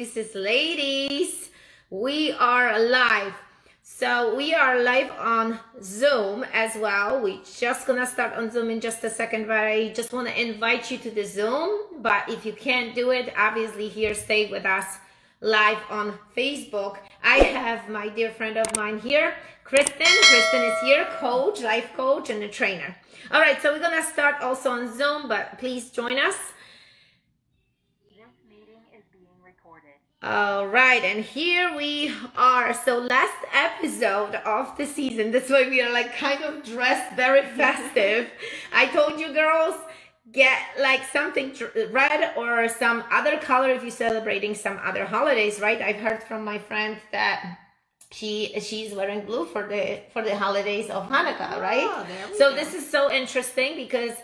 excuses, ladies. We are live. So we are live on Zoom as well. We just gonna start on Zoom in just a second, but I just want to invite you to the Zoom. But if you can't do it, obviously here, stay with us live on Facebook. I have my dear friend of mine here, Kristen. Kristen is here, coach, life coach, and a trainer. All right, so we're gonna start also on Zoom, but please join us. All right, and here we are. So last episode of the season, that's why we are like kind of dressed very festive. I told you girls, get like something red or some other color if you're celebrating some other holidays, right? I've heard from my friend that she she's wearing blue for the for the holidays of Hanukkah, right? Oh, so go. this is so interesting because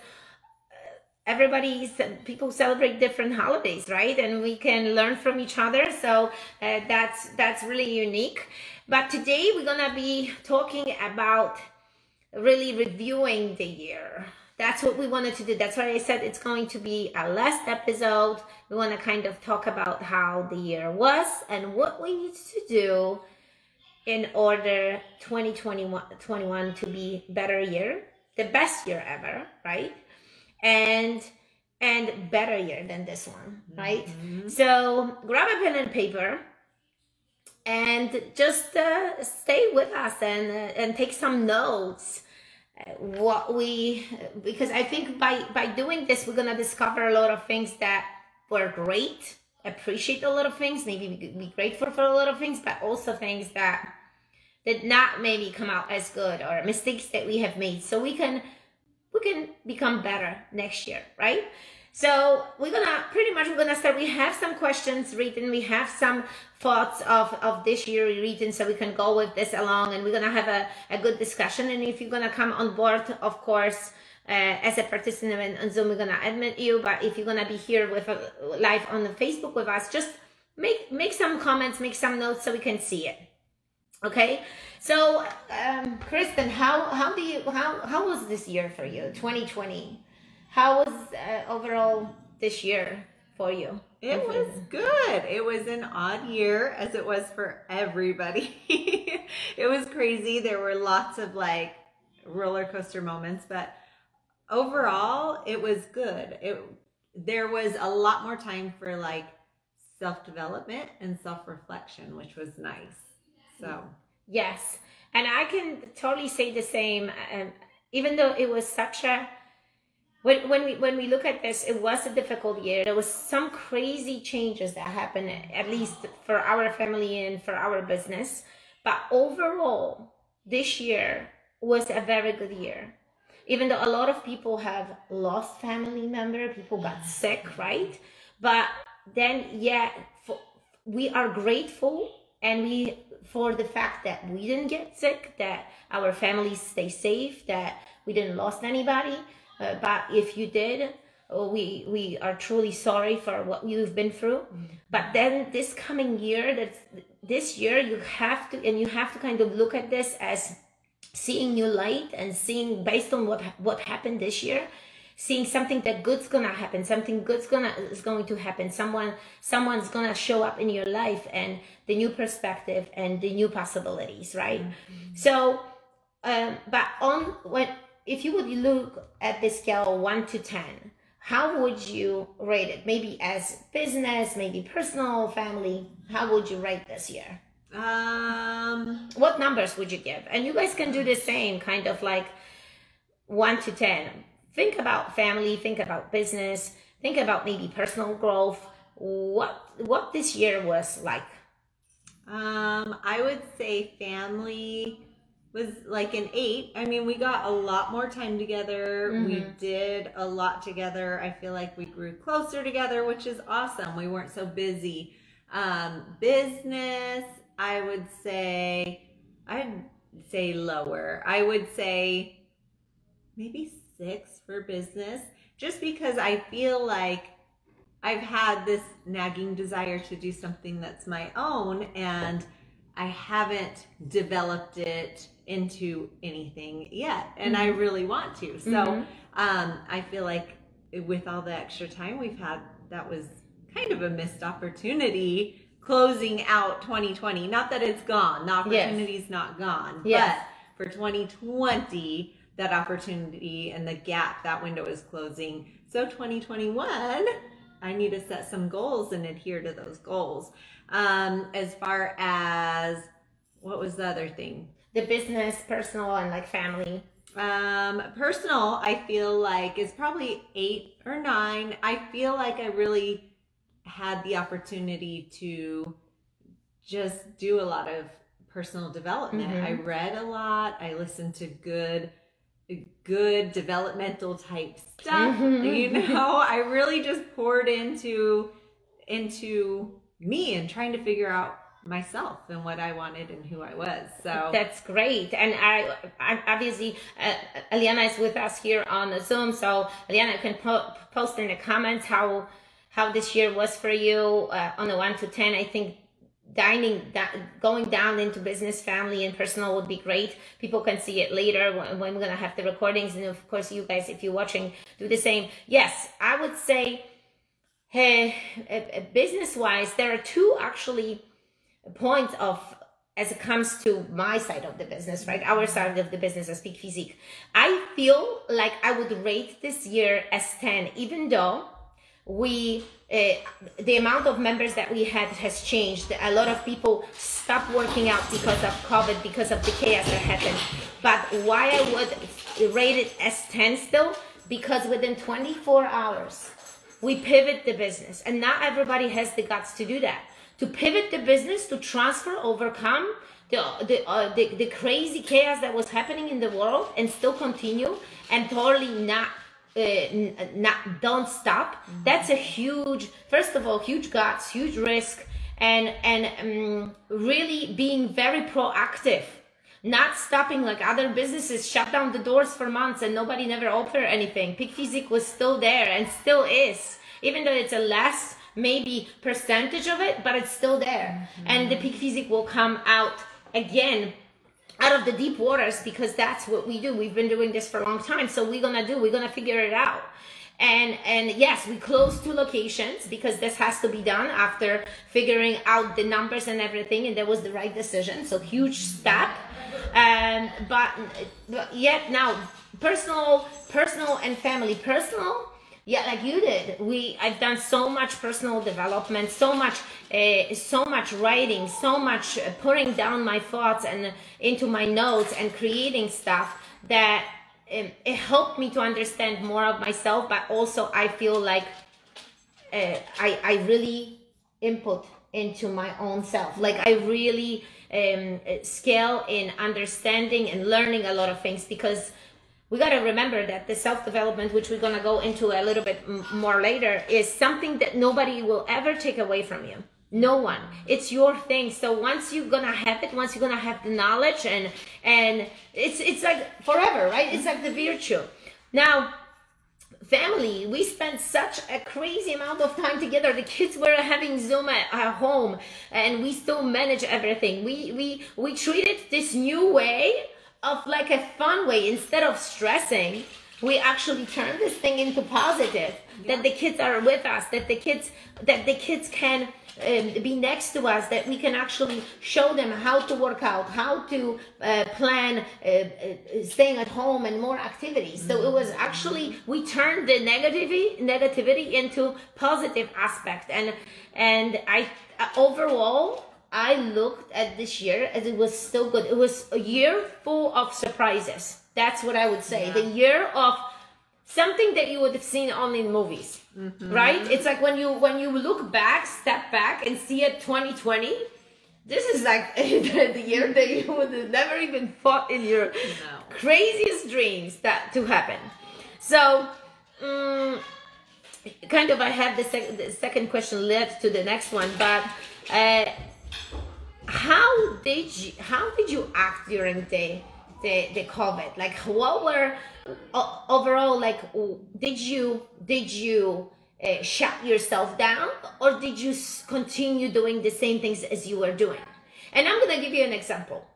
everybody people celebrate different holidays right? And we can learn from each other. So uh, that's that's really unique. But today we're gonna be talking about really reviewing the year. That's what we wanted to do. That's why i said it's going to be a last episode. We want to kind of talk about how the year was and what we need to do in order 2021 21 to be better year the best year ever right and and better year than this one, right? Mm-hmm. So grab a pen and paper and just uh, stay with us and uh, and take some notes. Uh, what we because I think by by doing this we're gonna discover a lot of things that were great, appreciate a lot of things, maybe be grateful for a lot of things, but also things that did not maybe come out as good or mistakes that we have made. So we can we can become better next year, right? So we're gonna pretty much we're gonna start. We have some questions written. We have some thoughts of of this year written, so we can go with this along, and we're gonna have a, a good discussion. And if you're gonna come on board, of course, uh, as a participant on Zoom, we're gonna admit you. But if you're gonna be here with uh, live on the Facebook with us, just make make some comments, make some notes, so we can see it. Okay. So, um, Kristen, how how do you how how was this year for you, 2020? How was uh, overall this year for you? It was good. It was an odd year, as it was for everybody. it was crazy. There were lots of like roller coaster moments, but overall, it was good. It there was a lot more time for like self development and self reflection, which was nice. So Yes, and I can totally say the same. Um, even though it was such a when when we when we look at this, it was a difficult year. There was some crazy changes that happened, at least for our family and for our business. But overall, this year was a very good year. Even though a lot of people have lost family member, people got sick, right? But then, yeah, for, we are grateful and we for the fact that we didn't get sick, that our families stay safe, that we didn't lost anybody. Uh, but if you did, uh, we we are truly sorry for what you've been through. Mm-hmm. But then this coming year, that's this year, you have to and you have to kind of look at this as seeing new light and seeing based on what what happened this year seeing something that good's gonna happen something good's gonna is going to happen. Someone someone's gonna show up in your life and the new perspective and the new possibilities right? Mm-hmm. so um but on when if you would look at the scale 1 to 10 how would you rate it? Maybe as business maybe personal family how would you rate this year? Um what numbers would you give? And you guys can do the same kind of like 1 to 10 think about family, think about business, think about maybe personal growth. What what this year was like? Um, I would say family was like an eight. I mean, we got a lot more time together. Mm-hmm. We did a lot together. I feel like we grew closer together, which is awesome. We weren't so busy. Um, business, I would say, I'd say lower. I would say maybe six for business just because I feel like I've had this nagging desire to do something that's my own and I haven't developed it into anything yet. And mm-hmm. I really want to. So mm-hmm. um, I feel like with all the extra time we've had, that was kind of a missed opportunity closing out 2020. Not that it's gone, the opportunity's yes. not gone, yes. but for 2020, that opportunity and the gap, that window is closing. So 2021, I need to set some goals and adhere to those goals. Um, as far as what was the other thing? The business, personal, and like family. Um, personal, I feel like is probably eight or nine. I feel like I really had the opportunity to just do a lot of personal development. Mm-hmm. I read a lot. I listened to good good developmental type stuff. Mm-hmm. You know, I really just poured into into me and trying to figure out myself and what I wanted and who I was. So that's great. And I, I obviously, uh, Aliana is with us here on the Zoom. So Aliana can po- post in the comments how how this year was for you uh, on the one to ten. I think dining that going down into business family and personal would be great people can see it later when, when we're gonna have the recordings and of course you guys if you're watching do the same yes i would say eh, eh, eh, hey, business wise there are two actually points of as it comes to my side of the business, right? Our side of the business as Peak Physique. I feel like I would rate this year as 10, even though we uh, the amount of members that we had has changed. A lot of people stopped working out because of COVID, because of the chaos that happened. But why I would rate it as 10 still? Because within 24 hours, we pivot the business. And not everybody has the guts to do that. To pivot the business, to transfer, overcome the, the, uh, the, the crazy chaos that was happening in the world and still continue and totally not uh, not don't stop mm-hmm. that's a huge first of all huge guts huge risk and and um, really being very proactive not stopping like other businesses shut down the doors for months and nobody never offered anything Peak Physique was still there and still is even though it's a less maybe percentage of it but it's still there mm-hmm. and the Peak Physique will come out again out of the deep waters because that's what we do. We've been doing this for a long time. So we're gonna do, we're gonna figure it out. And and yes, we closed two locations because this has to be done after figuring out the numbers and everything, and that was the right decision. So huge step. Um, but, but yet now personal, personal and family. Personal yeah like you did. We i've done so much personal development so much uh, so much writing so much uh, putting down my thoughts and into my notes and creating stuff that um, it helped me to understand more of myself but also i feel like uh, i i really input into my own self. Like i really um, scale in understanding and learning a lot of things because we got to remember that the self-development which we're going to go into a little bit more later is something that nobody will ever take away from you. No one. It's your thing. So once you're gonna have it once you're gonna have the knowledge and and it's it's like forever right? It's like the virtue. Now family we spent such a crazy amount of time together. The kids were having zoom at, at home and we still manage everything. We we we treated this new way of like a fun way instead of stressing we actually turn this thing into positive. Yeah. that the kids are with us that the kids that the kids can um, be next to us that we can actually show them how to work out how to uh, plan uh, uh, staying at home and more activities. So it was actually we turned the negativity negativity into positive aspect. And and i uh, overall I looked at this year as it was still good. It was a year full of surprises. That's what I would say. Yeah. The year of something that you would have seen only in movies, mm-hmm. right? It's like when you when you look back, step back, and see it 2020. This is like the year that you would have never even thought in your no. craziest dreams that to happen. So. Um, kind of, I have the, sec- the second question led to the next one, but uh, how did you how did you act during the the, the covid? Like what were overall like did you did you uh, shut yourself down or did you continue doing the same things as you were doing? And i'm gonna give you an example.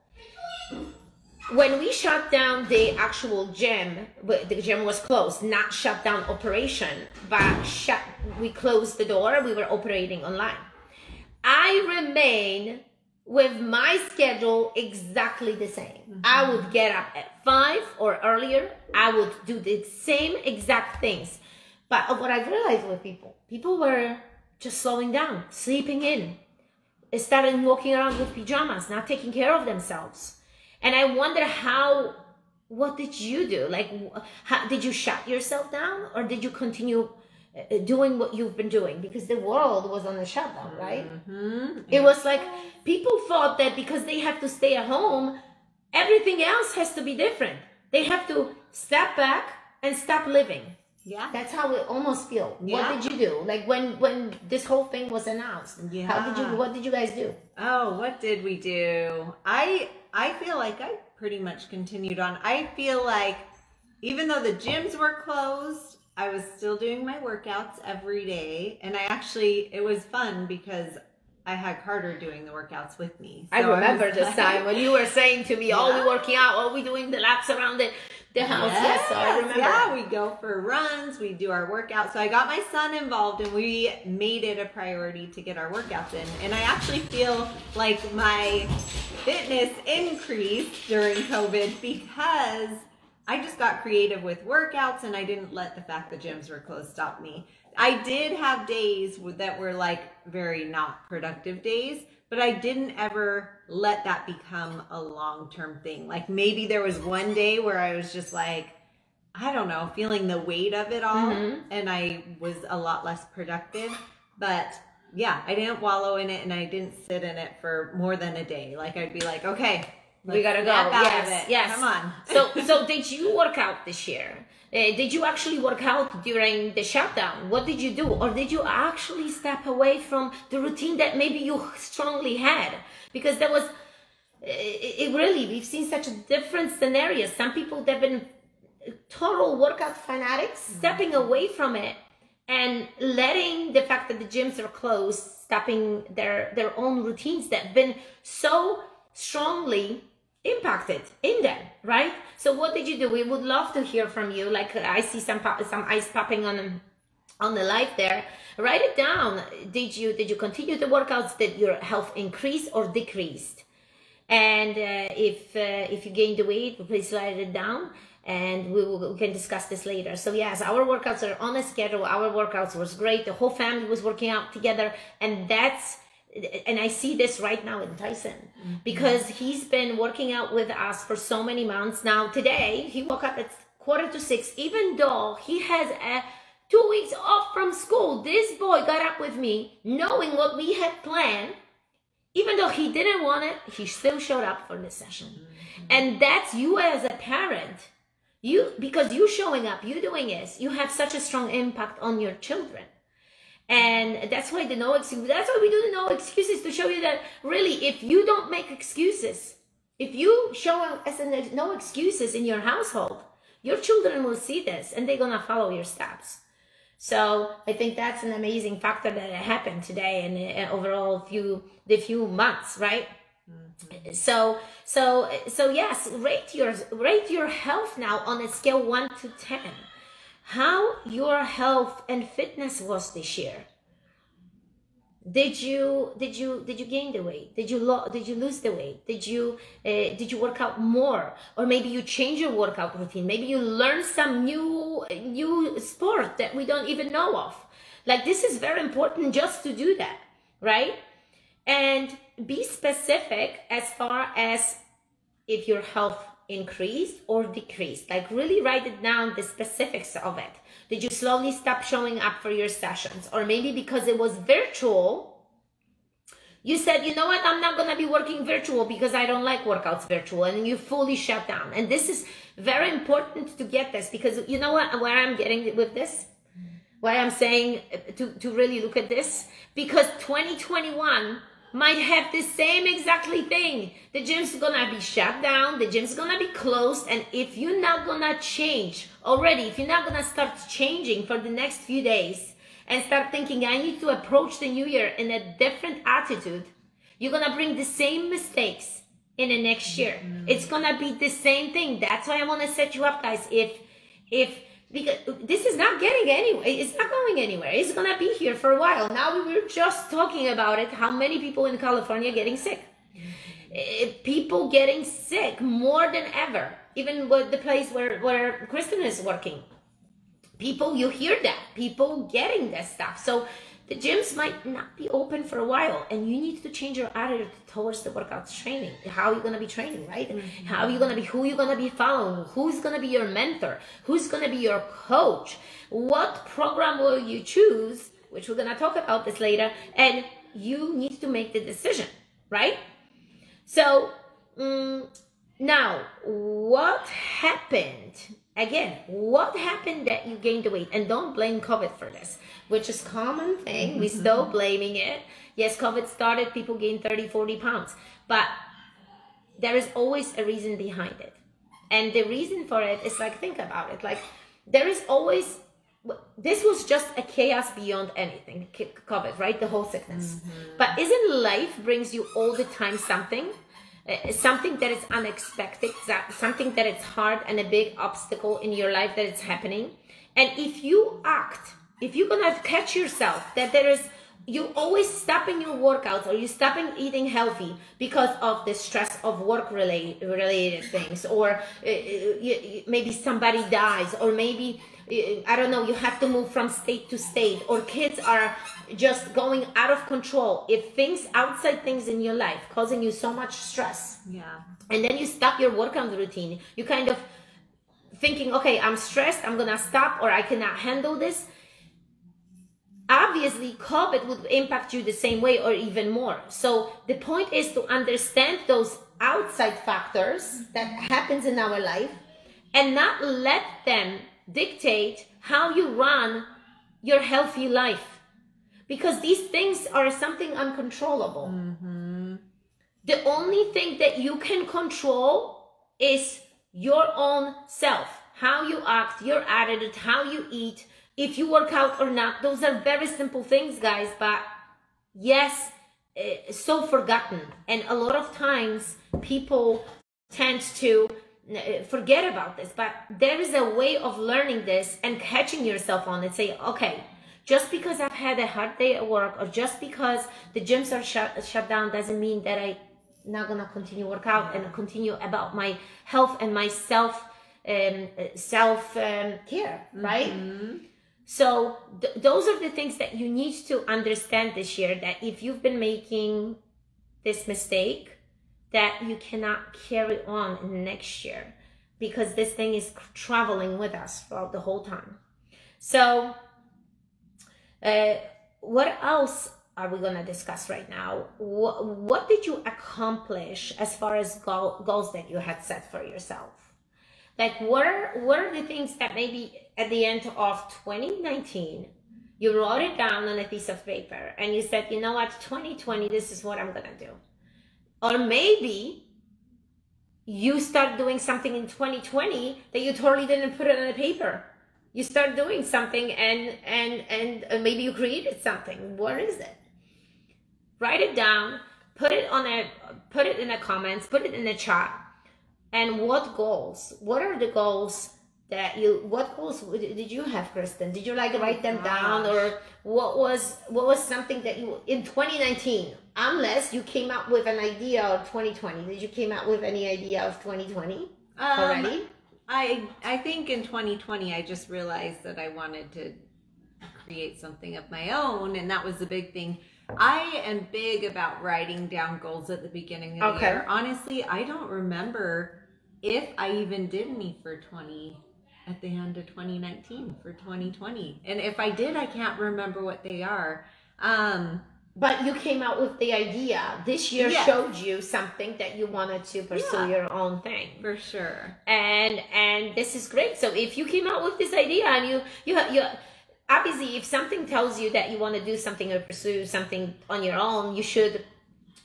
When we shut down the actual gym, the gym was closed, not shut down operation, but shut, we closed the door, we were operating online. I remain with my schedule exactly the same. Mm-hmm. I would get up at five or earlier. I would do the same exact things. But what I realized with people, people were just slowing down, sleeping in, started walking around with pajamas, not taking care of themselves. And I wonder how, what did you do? Like, how, did you shut yourself down or did you continue doing what you've been doing? Because the world was on a shutdown, right? Mm-hmm. It was like people thought that because they have to stay at home, everything else has to be different. They have to step back and stop living. Yeah. That's how it almost feel. Yeah. What did you do? Like when when this whole thing was announced. Yeah. How did you what did you guys do? Oh, what did we do? I I feel like I pretty much continued on. I feel like even though the gyms were closed, I was still doing my workouts every day and I actually it was fun because I had Carter doing the workouts with me. So I remember I this like, time when you were saying to me, yeah. "Oh, we working out. Oh, we doing the laps around the, the house." Yes, yes so I remember. Yeah, we go for runs. We do our workouts. So I got my son involved, and we made it a priority to get our workouts in. And I actually feel like my fitness increased during COVID because I just got creative with workouts, and I didn't let the fact that gyms were closed stop me. I did have days that were like very not productive days, but I didn't ever let that become a long term thing. Like maybe there was one day where I was just like, I don't know, feeling the weight of it all, mm-hmm. and I was a lot less productive. But yeah, I didn't wallow in it and I didn't sit in it for more than a day. Like I'd be like, okay, we gotta go. Yes, yes. Come on. so, so did you work out this year? Uh, did you actually work out during the shutdown? What did you do? Or did you actually step away from the routine that maybe you strongly had? Because there was, it, it really, we've seen such a different scenario. Some people that have been total workout fanatics, mm-hmm. stepping away from it and letting the fact that the gyms are closed, stopping their, their own routines that have been so strongly impacted in them, right? So what did you do? We would love to hear from you. Like I see some some eyes popping on on the live there. Write it down. Did you did you continue the workouts? Did your health increase or decreased? And uh, if uh, if you gained the weight, please write it down and we, will, we can discuss this later. So yes, our workouts are on a schedule. Our workouts was great. The whole family was working out together, and that's and I see this right now in Tyson mm-hmm. because he's been working out with us for so many months now. Today, he woke up at quarter to six, even though he has a two weeks off from school. This boy got up with me knowing what we had planned. Even though he didn't want it, he still showed up for the session. Mm-hmm. And that's you as a parent. You because you showing up, you doing this, you have such a strong impact on your children. And that's why the no excuse, that's why we do the no excuses to show you that really, if you don't make excuses, if you show up as a no excuses in your household, your children will see this and they're gonna follow your steps. So I think that's an amazing factor that happened today and uh, overall few the few months, right? Mm-hmm. So so so yes, rate your rate your health now on a scale one to ten how your health and fitness was this year. Did you did you did you gain the weight? Did you lo- did you lose the weight? Did you uh, did you work out more? Or maybe you change your workout routine. Maybe you learn some new new sport that we don't even know of. Like this is very important just to do that right? And be specific as far as if your health increased or decreased? Like really write it down, the specifics of it. Did you slowly stop showing up for your sessions? Or maybe because it was virtual, you said, you know what, I'm not going to be working virtual because I don't like workouts virtual and you fully shut down. And this is very important to get this because you know what, where I'm getting with this? Why I'm saying to, to really look at this? Because 2021 might have the same exactly thing. The gym's gonna be shut down, the gym's gonna be closed, and if you're not gonna change already, if you're not gonna start changing for the next few days and start thinking, I need to approach the new year in a different attitude, you're gonna bring the same mistakes in the next year. Mm-hmm. It's gonna be the same thing. That's why I want to set you up, guys. If if because this is not getting anywhere, it's not going anywhere. It's gonna be here for a while. Now we were just talking about it. How many people in California getting sick? Mm-hmm. People getting sick more than ever. Even with the place where where Kristen is working, people you hear that people getting this stuff. So the gyms might not be open for a while and you need to change your attitude towards the workout training. How are you going to be training right? Mm-hmm. how are you going to be who are you going to be following? Who's going to be your mentor? Who's going to be your coach? What program will you choose which we're going to talk about this later and you need to make the decision right? So um, now what happened again what happened that you gained the weight? And don't blame covid for this which is common thing. We still blaming it. Yes covid started people gained 30 40 pounds. But there is always a reason behind it. And the reason for it is like think about it. Like there is always this was just a chaos beyond anything covid right? The whole sickness. Mm-hmm. but isn't life brings you all the time something uh, something that is unexpected, something that is hard and a big obstacle in your life that is happening. And if you act, if you're gonna catch yourself that there is you always stopping your workouts or you stopping eating healthy because of the stress of work related related things or uh, uh maybe somebody dies or maybe I don't know, you have to move from state to state, or kids are just going out of control. If things outside things in your life causing you so much stress, yeah, and then you stop your workout routine, you kind of thinking, okay, I'm stressed, I'm gonna stop, or I cannot handle this. Obviously, COVID would impact you the same way or even more. So the point is to understand those outside factors that happens in our life and not let them dictate how you run your healthy life because these things are something uncontrollable. Mm-hmm. The only thing that you can control is your own self, how you act, your attitude, how you eat, if you work out or not. Those are very simple things, guys, but yes, uh, so forgotten. And a lot of times people tend to forget about this but there is a way of learning this and catching yourself on it. Say okay just because i've had a hard day at work or just because the gyms are shut, shut down doesn't mean that i not gonna continue work out and continue about my health and my self um, self um, care right? Mm-hmm. so th- those are the things that you need to understand this year that if you've been making this mistake that you cannot carry on next year because this thing is traveling with us throughout the whole time. So, uh, what else are we going to discuss right now? What, what did you accomplish as far as goal, goals that you had set for yourself? Like, what are, what are the things that maybe at the end of 2019 you wrote it down on a piece of paper and you said, you know what, 2020, this is what I'm going to do or maybe you start doing something in 2020 that you totally didn't put it on the paper. You start doing something and and and maybe you created something. What is it? Write it down, put it on a put it in the comments, put it in the chat. And what goals? What are the goals that you what goals did you have kristen did you like oh write them down or what was what was something that you in 2019 unless you came up with an idea of 2020 did you came out with any idea of 2020 um, already i i think in 2020 i just realized that i wanted to create something of my own and that was the big thing i am big about writing down goals at the beginning of okay. the year honestly i don't remember if i even did any for 20 at the end of 2019 for 2020. And if I did, I can't remember what they are. Um, but you came out with the idea. This year yes. showed you something that you wanted to pursue yeah, your own thing. For sure. And and this is great. So if you came out with this idea and you you you obviously if something tells you that you want to do something or pursue something on your own, you should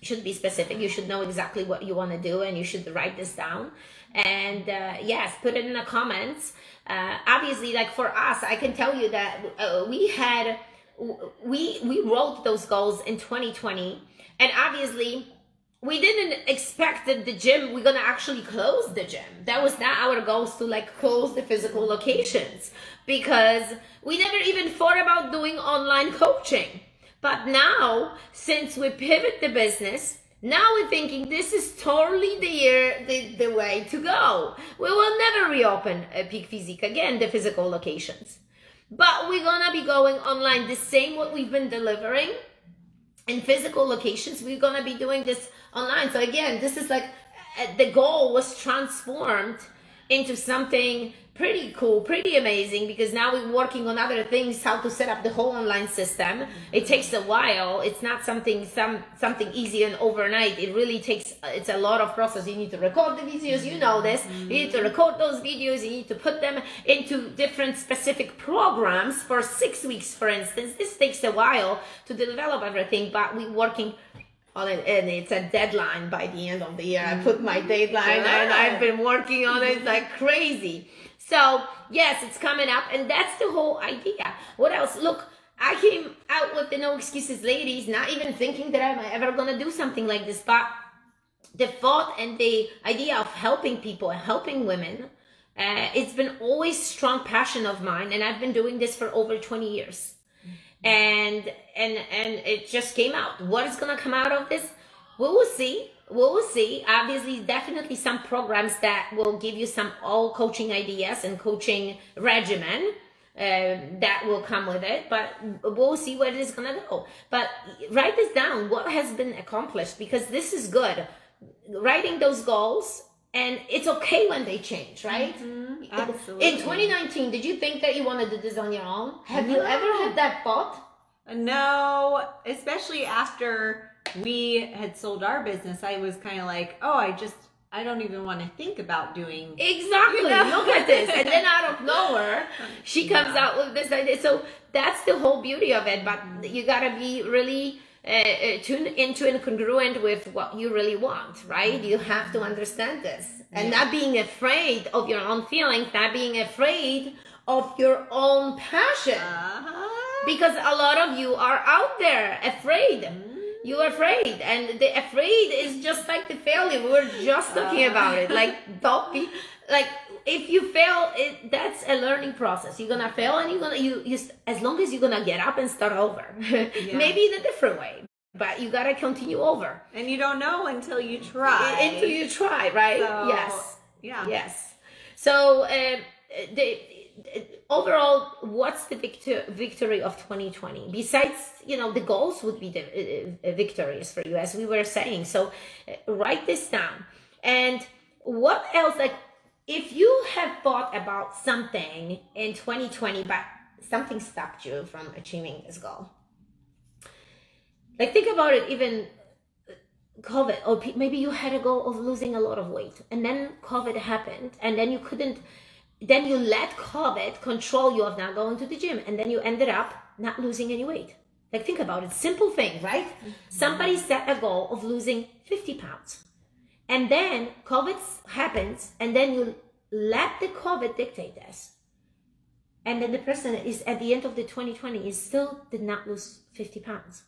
should be specific. You should know exactly what you want to do and you should write this down. And uh, yes, put it in the comments uh, obviously like for us i can tell you that uh, we had we we wrote those goals in 2020 and obviously we didn't expect that the gym we're gonna actually close the gym. That was not our goals to like close the physical locations because we never even thought about doing online coaching. But now since we pivot the business now we're thinking this is totally the year the, the way to go. We will never reopen a peak physique again the physical locations but we're gonna be going online the same what we've been delivering in physical locations we're gonna be doing this online. So again, this is like uh, the goal was transformed into something pretty cool, pretty amazing because now we're working on other things, how to set up the whole online system. It takes a while. It's not something some something easy and overnight. It really takes it's a lot of process. You need to record the videos, you know this. You need to record those videos, you need to put them into different specific programs for 6 weeks for instance. This takes a while to develop everything, but we're working on it and it's a deadline by the end of the year. I put my mm-hmm. deadline and I've been working on it like crazy. So yes, it's coming up and that's the whole idea. What else? Look, I came out with the no excuses ladies, not even thinking that I'm ever gonna do something like this, but the thought and the idea of helping people and helping women, uh, it's been always strong passion of mine and I've been doing this for over 20 years and and and it just came out what is going to come out of this we will see we will see obviously definitely some programs that will give you some all coaching ideas and coaching regimen uh, that will come with it but we'll see where it is going to go but write this down what has been accomplished because this is good writing those goals and it's okay when they change, right? Mm-hmm. Absolutely. In 2019, did you think that you wanted to do this on your own? Have no. you ever had that thought? No, especially after we had sold our business, I was kind of like, oh, I just, I don't even want to think about doing. Exactly. You know? Look at this. And then out of nowhere, she comes yeah. out with this idea. So that's the whole beauty of it. But you got to be really uh, uh, tune into and congruent with what you really want, right? You have to understand this and yeah. not being afraid of your own feelings, not being afraid of your own passion. Uh-huh. Because a lot of you are out there afraid. Mm. You're afraid, and the afraid is just like the failure. We were just talking uh-huh. about it. Like, don't be like if you fail, it that's a learning process. You're gonna fail, and you're gonna you you as long as you're gonna get up and start over, yeah. maybe in a different way. But you gotta continue over, and you don't know until you try. Until you try, right? So, yes. Yeah. Yes. So uh, the overall, what's the victor- victory of 2020? Besides, you know, the goals would be the uh, uh, victories for you, as we were saying. So uh, write this down. And what else? Like if you have thought about something in 2020 but something stopped you from achieving this goal like think about it even uh, covid or maybe you had a goal of losing a lot of weight and then covid happened and then you couldn't then you let covid control you of not going to the gym and then you ended up not losing any weight like think about it simple thing right mm-hmm. somebody set a goal of losing 50 pounds and then COVID happens, and then you let the COVID dictate this. And then the person is at the end of the 2020 is still did not lose 50 pounds.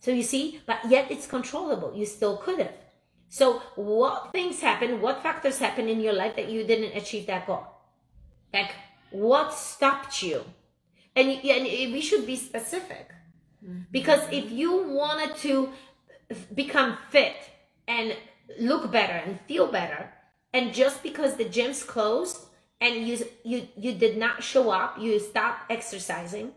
So you see, but yet it's controllable. You still could have. So what things happen, what factors happen in your life that you didn't achieve that goal? Like what stopped you? And, and we should be specific. Mm-hmm. Because if you wanted to become fit and look better and feel better and just because the gym's closed and you you you did not show up you stopped exercising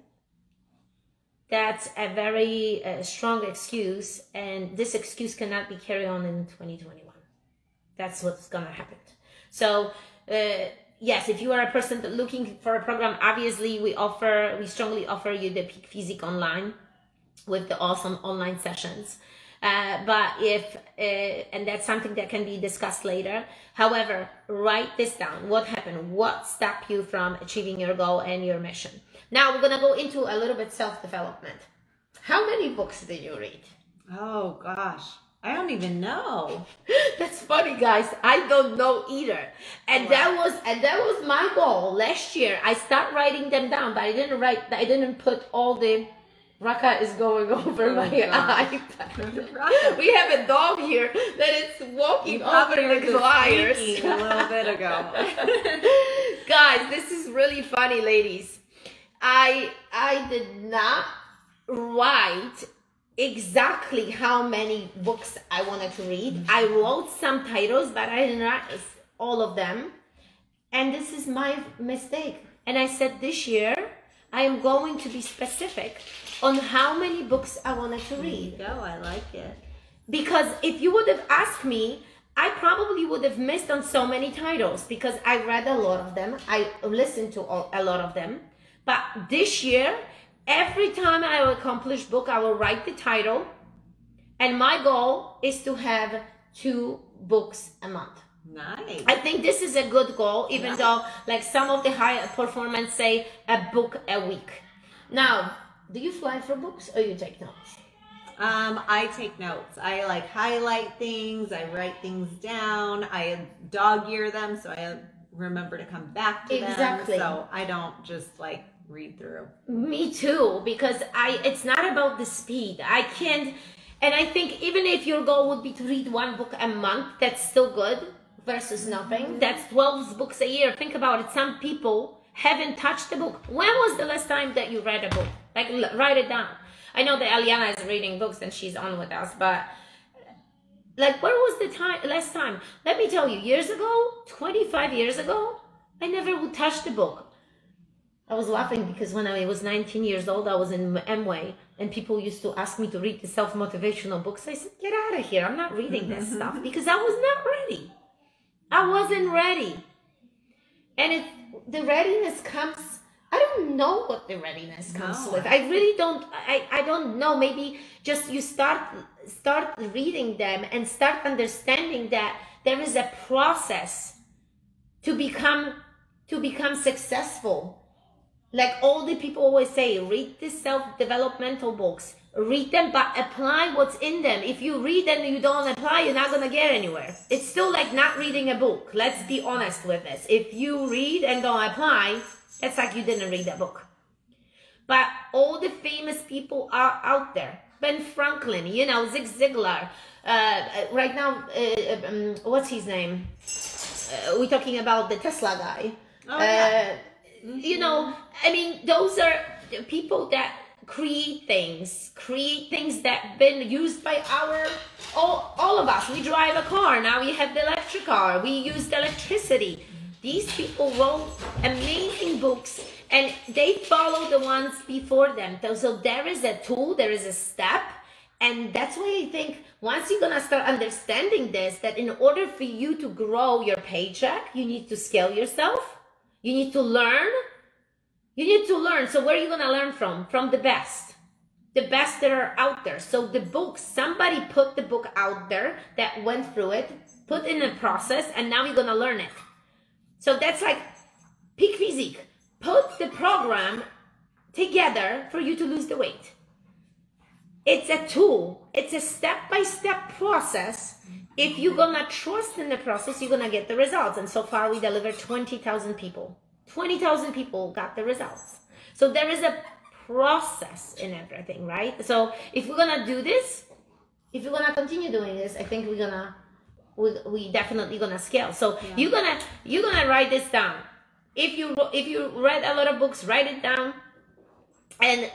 that's a very uh, strong excuse and this excuse cannot be carried on in 2021 that's what's gonna happen so uh, yes if you are a person looking for a program obviously we offer we strongly offer you the peak physique online with the awesome online sessions uh, but if, uh, and that's something that can be discussed later. However, write this down. What happened? What stopped you from achieving your goal and your mission? Now we're going to go into a little bit self-development. How many books did you read? Oh gosh. I don't even know. That's funny, guys. I don't know either. And wow. that was and that was my goal last year. I start writing them down, but I didn't write. I didn't put all the Raka is going over oh my iPad. we have a dog here that is walking over the glides. a little bit ago. Guys, this is really funny, ladies. I I did not write exactly how many books I wanted to read. I wrote some titles, but I didn't write all of them. And this is my mistake. And I said this year I am going to be specific on how many books I wanted to read. Go, I like it. Because if you would have asked me, I probably would have missed on so many titles because I read a lot of them. I listened to a lot of them. But this year, every time I accomplish book, I will write the title. And my goal is to have two books a month. Nice. I think this is a good goal, even yeah. though like some of the high performance say a book a week. Now, do you fly for books or you take notes? Um, I take notes. I like highlight things. I write things down. I dog ear them so I remember to come back to exactly. them. So I don't just like read through. Me too, because I it's not about the speed. I can't and I think even if your goal would be to read one book a month, that's still good versus nothing. Mm-hmm. That's 12 books a year. Think about it. Some people haven't touched a book. When was the last time that you read a book? Like, write it down. I know that Aliana is reading books and she's on with us, but like, where was the time last time? Let me tell you, years ago, 25 years ago, I never would touch the book. I was laughing because when I was 19 years old, I was in Amway and people used to ask me to read the self motivational books. I said, Get out of here. I'm not reading this mm-hmm. stuff because I was not ready. I wasn't ready. And it, the readiness comes I don't know what the readiness comes no. with. I really don't I, I don't know. Maybe just you start start reading them and start understanding that there is a process to become to become successful. Like all the people always say, read the self-developmental books. Read them, but apply what's in them. If you read them and you don't apply, you're not gonna get anywhere. It's still like not reading a book. Let's be honest with this. If you read and don't apply, it's like you didn't read that book. But all the famous people are out there. Ben Franklin, you know, Zig Ziglar. Uh, right now, uh, um, what's his name? Uh, we're talking about the Tesla guy. Oh, yeah. Mm-hmm. You know, I mean, those are people that create things, create things that been used by our all, all of us. We drive a car now. We have the electric car. We use the electricity. These people wrote amazing books and they follow the ones before them. So there is a tool, there is a step. And that's why I think once you're gonna start understanding this, that in order for you to grow your paycheck, you need to scale yourself. You need to learn. You need to learn. So where are you gonna learn from? From the best. The best that are out there. So the book, somebody put the book out there that went through it, put in a process, and now you're gonna learn it. So that's like peak physique. Put the program together for you to lose the weight. It's a tool. It's a step-by-step process. If you're gonna trust in the process, you're gonna get the results. And so far, we delivered 20,000 people. 20,000 people got the results. So there is a process in everything, right? So if we're gonna do this, if we're gonna continue doing this, I think we're gonna we, we definitely gonna scale so yeah. you're gonna you're gonna write this down if you if you read a lot of books write it down and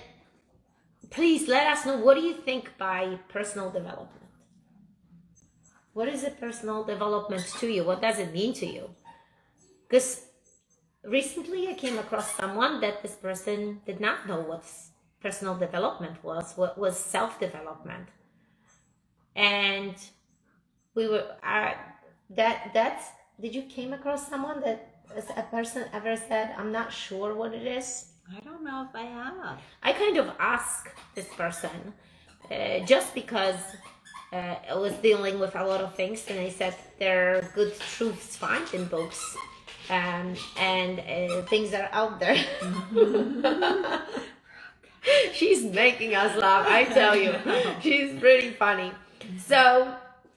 please let us know what do you think by personal development what is it personal development to you? What does it mean to you? Because recently i came across someone that this person did not know what personal development was what was self-development. And we were uh, that that's did you came across someone that a person ever said i'm not sure what it is i don't know if i have. I kind of ask this person uh, just because uh, I was dealing with a lot of things, and I said there are good truths found in books, um, and uh, things are out there. she's making us laugh, I tell you. She's pretty funny. So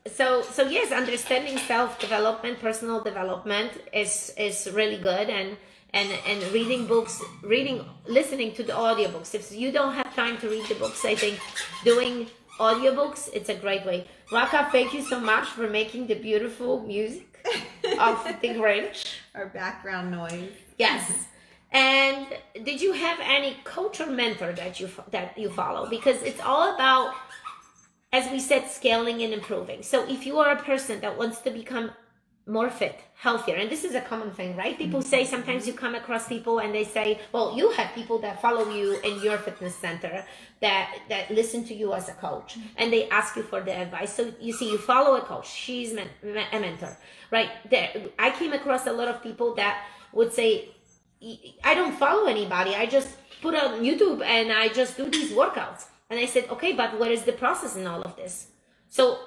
so so yes understanding self development personal development is is really good and and and reading books reading listening to the audiobooks if you don't have time to read the books i think doing audiobooks. It's a great way. Raka thank you so much for making the beautiful music of the grinch. Our background noise. Yes. And did you have any coach or mentor that you that you follow? Because it's all about as we said scaling and improving. So if you are a person that wants to become more fit, healthier. And this is a common thing, right? People mm-hmm. say sometimes you come across people and they say, well, you have people that follow you in your fitness center that, that listen to you as a coach mm-hmm. and they ask you for the advice. So you see, you follow a coach. She's a mentor, right? There, I came across a lot of people that would say, I don't follow anybody. I just put on YouTube and I just do these workouts. And I said, okay, but what is the process in all of this? So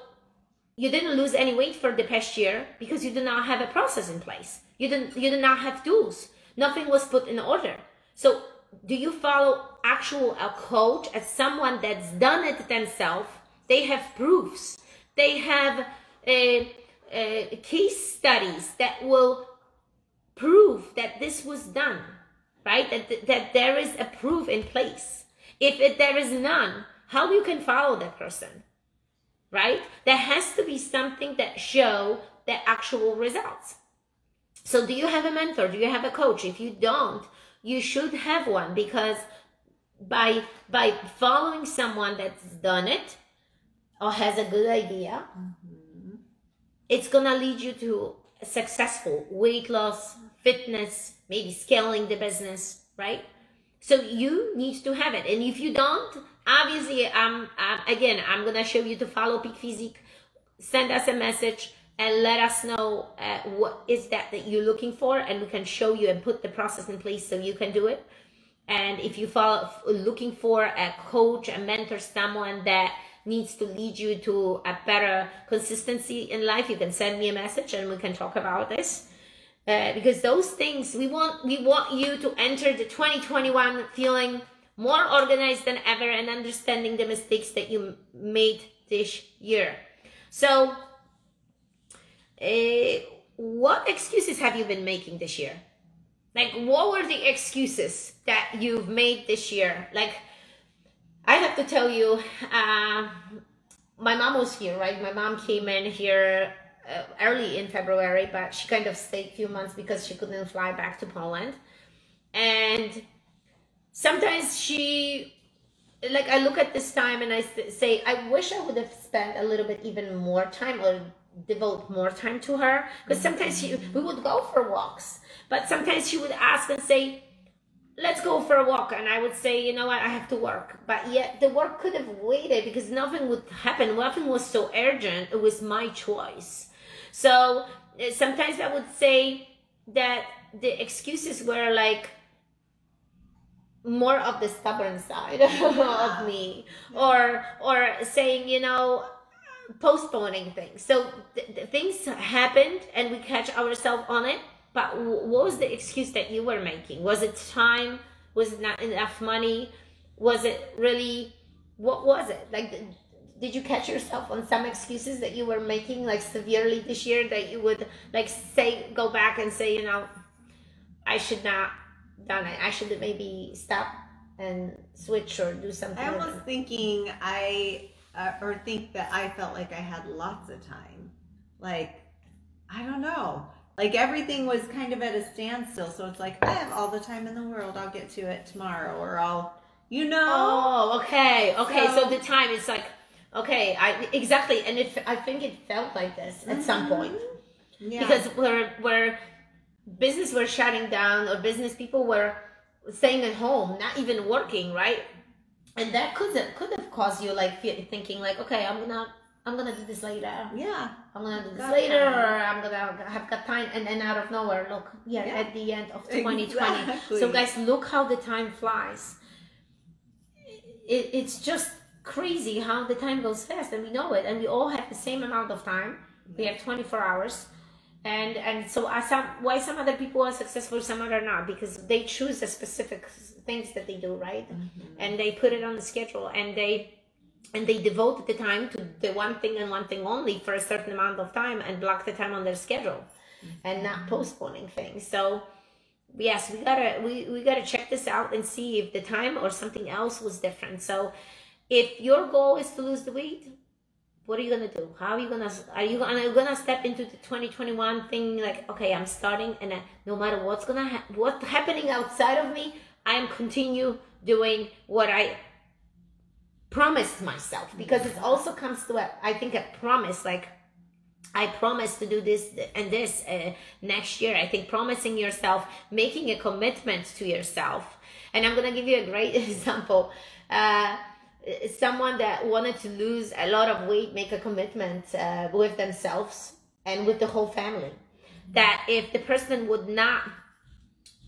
you didn't lose any weight for the past year because you did not have a process in place. You didn't you did not have tools. Nothing was put in order. So do you follow actual a coach as someone that's done it themselves? They have proofs. They have uh, uh, case studies that will prove that this was done, right? That, that there is a proof in place. If it, there is none, how you can follow that person? Right? There has to be something that show the actual results. So do you have a mentor? Do you have a coach? If you don't, you should have one because by by following someone that's done it or has a good idea, mm-hmm. it's gonna lead you to successful weight loss, fitness, maybe scaling the business, right? So you need to have it. And if you don't, obviously I'm, I'm again i'm gonna show you to follow peak physique. Send us a message and let us know uh, what is that that you're looking for and we can show you and put the process in place so you can do it. And if you follow looking for a coach a mentor someone that needs to lead you to a better consistency in life you can send me a message and we can talk about this. Uh, because those things we want we want you to enter the 2021 feeling more organized than ever and understanding the mistakes that you made this year. So, uh, what excuses have you been making this year? Like, what were the excuses that you've made this year? Like, I have to tell you, uh, my mom was here, right? My mom came in here uh, early in February, but she kind of stayed a few months because she couldn't fly back to Poland. And sometimes she like I look at this time and I say, I wish I would have spent a little bit even more time or devote more time to her. Because sometimes she, we would go for walks, but sometimes she would ask and say, let's go for a walk. And I would say, you know what, I have to work. But yet the work could have waited because nothing would happen. Nothing was so urgent. It was my choice. So eh, sometimes I would say that the excuses were like, more of the stubborn side of me or or saying you know postponing things. So th- th- things happened and we catch ourselves on it but w- what was the excuse that you were making? Was it time? Was it not enough money? Was it really what was it? Like did you catch yourself on some excuses that you were making like severely this year that you would like say go back and say you know i should not done. I should maybe stop and switch or do something. I was thinking I uh, or think that I felt like I had lots of time. Like I don't know. Like everything was kind of at a standstill. So it's like I have all the time in the world. I'll get to it tomorrow or I'll you know. Oh, okay. Okay, so, so the time is like okay, I exactly and it I think it felt like this at mm-hmm. some point. Yeah. Because we're we're business were shutting down or business people were staying at home, not even working, right? And that could have, could have caused you like thinking like, okay, I'm gonna I'm gonna do this later. Yeah, I'm gonna do this got later, time. or I'm gonna have got time, and then out of nowhere, look, yeah, yeah. at the end of 2020. Exactly. So guys, look how the time flies. It, it's just crazy how the time goes fast, and we know it, and we all have the same amount of time. We have 24 hours and and so I some why some other people are successful some other not because they choose the specific things that they do right mm-hmm. and they put it on the schedule and they and they devote the time to the one thing and one thing only for a certain amount of time and block the time on their schedule mm-hmm. and not postponing things so yes, we gotta we, we gotta check this out and see if the time or something else was different. So if your goal is to lose the weight, what are you gonna do? How are you gonna are you gonna, are you gonna step into the 2021 thing like okay, I'm starting and no matter what's gonna ha- what's happening outside of me, I am continue doing what I promised myself because it also comes to a, I think a promise like I promise to do this and this uh, next year. I think promising yourself, making a commitment to yourself. And I'm to give you a great example. Uh, someone that wanted to lose a lot of weight, make a commitment uh, with themselves and with the whole family. That if the person would not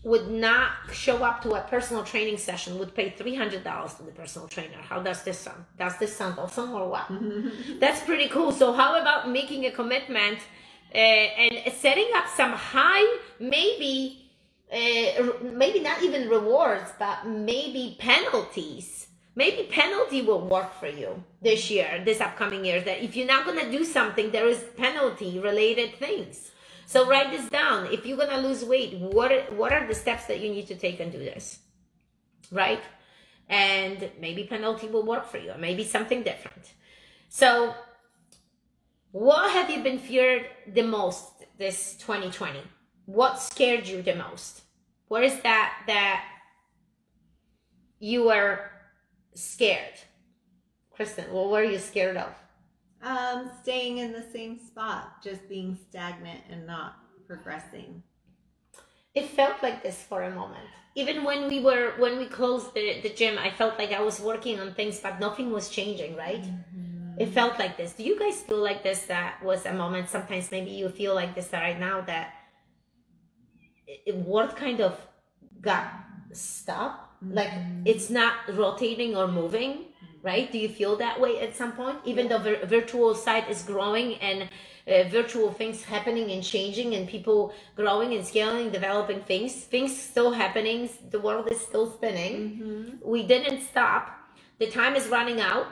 would not show up to a personal training session would pay $300 to the personal trainer. How does this sound? Does this sound awesome or what? That's pretty cool. So how about making a commitment uh, and setting up some high maybe uh, maybe not even rewards but maybe penalties maybe penalty will work for you this year this upcoming year that if you're not going to do something there is penalty related things so write this down. If you're gonna lose weight, what are, what are the steps that you need to take and do this, right? And maybe penalty will work for you, or maybe something different. So, what have you been feared the most this 2020? What scared you the most? What is that that you were scared? Kristen, well, what are you scared of? Um, staying in the same spot, just being stagnant and not progressing. It felt like this for a moment. Even when we were when we closed the, the gym, I felt like I was working on things, but nothing was changing, right? Mm-hmm. It felt like this. Do you guys feel like this? That was a moment. Sometimes maybe you feel like this right now that it, work kind of got stopped. Mm-hmm. Like it's not rotating or moving right? Do you feel that way at some point? Even though the virtual side is growing and uh, virtual things happening and changing and people growing and scaling, developing things, things still happening. The world is still spinning. Mm-hmm. We didn't stop. The time is running out,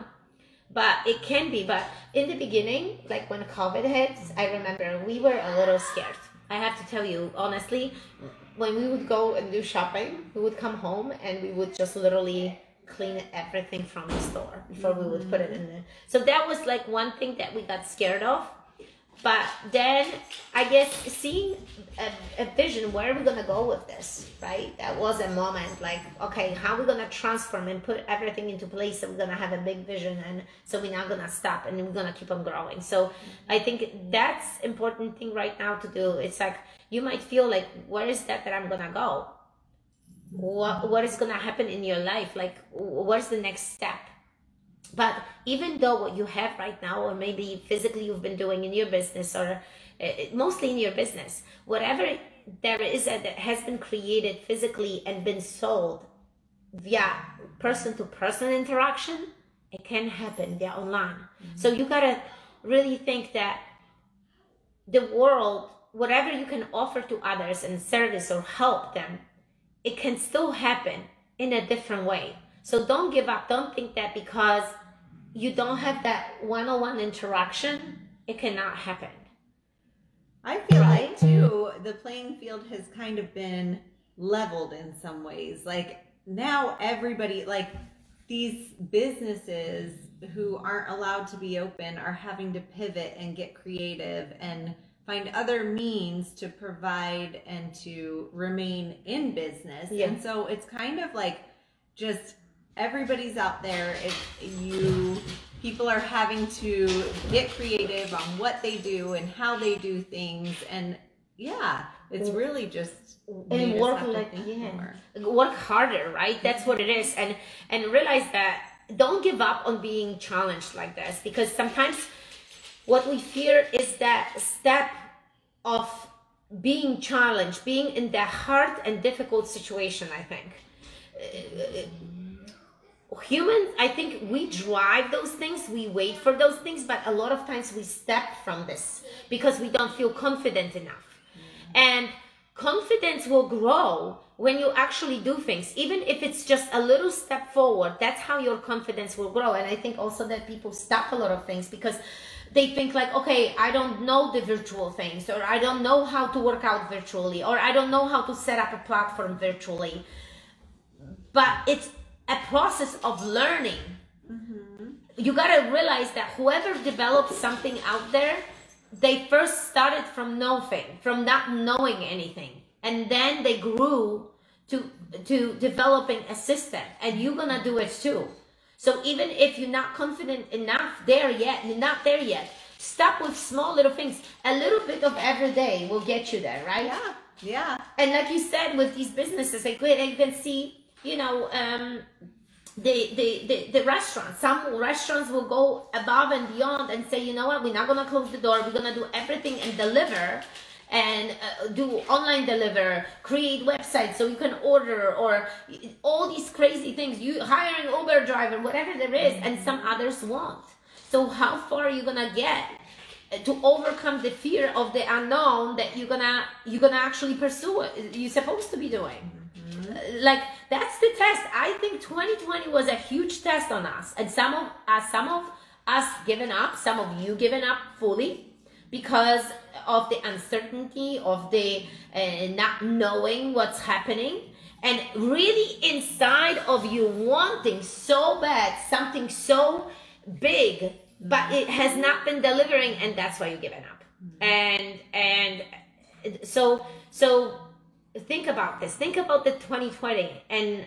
but it can be. But in the beginning, like when COVID hits, I remember we were a little scared. I have to tell you honestly, when we would go and do shopping, we would come home and we would just literally clean everything from the store before mm-hmm. we would put it in there. So that was like one thing that we got scared of. But then I guess seeing a, a vision, where are we gonna go with this, right? That was a moment like, okay, how are we gonna transform and put everything into place so we're gonna have a big vision and so we're not gonna stop and we're gonna keep on growing. So I think that's important thing right now to do. It's like you might feel like, where is that that I'm gonna go? what what is to happen in your life like what's the next step but even though what you have right now or maybe physically you've been doing in your business or uh, mostly in your business whatever there is that has been created physically and been sold via person to person interaction it can happen via online mm-hmm. so you got to really think that the world whatever you can offer to others and service or help them it can still happen in a different way. So don't give up. Don't think that because you don't have that one on one interaction, it cannot happen. I feel right? like too, the playing field has kind of been leveled in some ways. Like now everybody, like these businesses who aren't allowed to be open are having to pivot and get creative and find other means to provide and to remain in business. Yeah. And so it's kind of like just everybody's out there. If you people are having to get creative on what they do and how they do things and yeah, it's really just and work like yeah, more. work harder, right? That's what it is, and and realize that don't give up on being challenged like this because sometimes what we fear is that step of being challenged, being in the hard and difficult situation, I think. Humans, I think we drive those things, we wait for those things, but a lot of times we step from this because we don't feel confident enough. And confidence will grow when you actually do things, even if it's just a little step forward, that's how your confidence will grow. And I think also that people stop a lot of things because they think like, okay, I don't know the virtual things, or I don't know how to work out virtually, or I don't know how to set up a platform virtually. But it's a process of learning. Mm-hmm. You gotta realize that whoever developed something out there, they first started from nothing, from not knowing anything. And then they grew to to developing a system. And you're gonna do it too. So even if you're not confident enough there yet you're not there yet stop with small little things. A little bit of every day will get you there right? Yeah yeah. And like you said with these businesses like you can see you know um the, the, the, the restaurants, some restaurants will go above and beyond and say, you know what, we're not going to close the door. We're going to do everything and deliver and uh, do online deliver, create websites so you can order, or all these crazy things. You hire an Uber driver, whatever there is, and some others won't. So how far are you gonna get to overcome the fear of the unknown that you're gonna you're gonna actually pursue it? You're supposed to be doing. Mm-hmm. Like that's the test. I think 2020 was a huge test on us, and some of us, some of us given up, some of you given up fully because of the uncertainty of the uh, not knowing what's happening and really inside of you wanting so bad something so big but it has not been delivering and that's why you're giving up and and so so think about this. Think about the 2020 and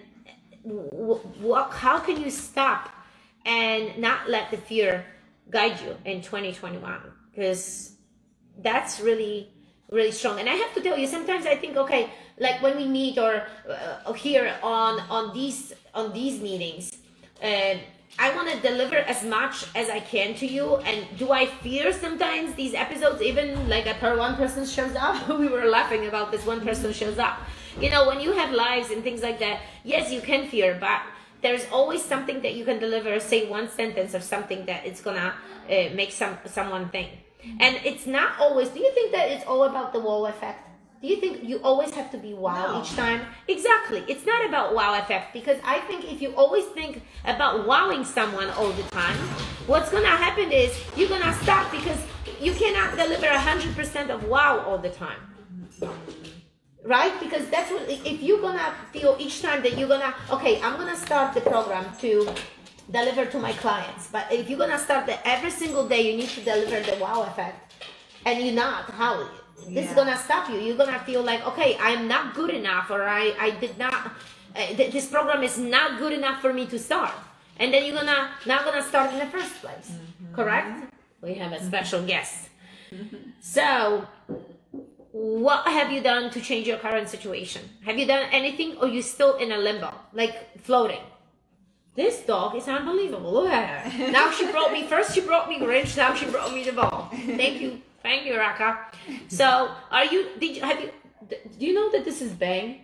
what how can you stop and not let the fear guide you in 2021 because that's really really strong. And i have to tell you sometimes i think okay like when we meet or uh, here on on these on these meetings uh, i want to deliver as much as i can to you and do i fear sometimes these episodes? Even like a per one person shows up we were laughing about this one person shows up. You know when you have lives and things like that yes you can fear but there's always something that you can deliver say one sentence or something that it's gonna uh, make some someone think. And it's not always, do you think that it's all about the wall effect? Do you think you always have to be wow no. each time? Exactly. It's not about wow effect because I think if you always think about wowing someone all the time, what's going to happen is you're going to stop because you cannot deliver 100% of wow all the time. Right? Because that's what, if you're going to feel each time that you're going to, okay, I'm going to start the program to deliver to my clients. But if you're gonna start that every single day, you need to deliver the wow effect, and you're not, how? This yeah. is gonna stop you. You're gonna feel like, okay, I'm not good enough, or I, I did not. Uh, th- this program is not good enough for me to start, and then you're gonna not gonna start in the first place. Mm-hmm. Correct? We have a special guest. So, what have you done to change your current situation? Have you done anything, or you still in a limbo, like floating? This dog is unbelievable. Look at her. Now she brought me, first she brought me Grinch, now she brought me the ball. Thank you. Thank you, Raka. So, are you, did you, have you, do you know that this is Bang?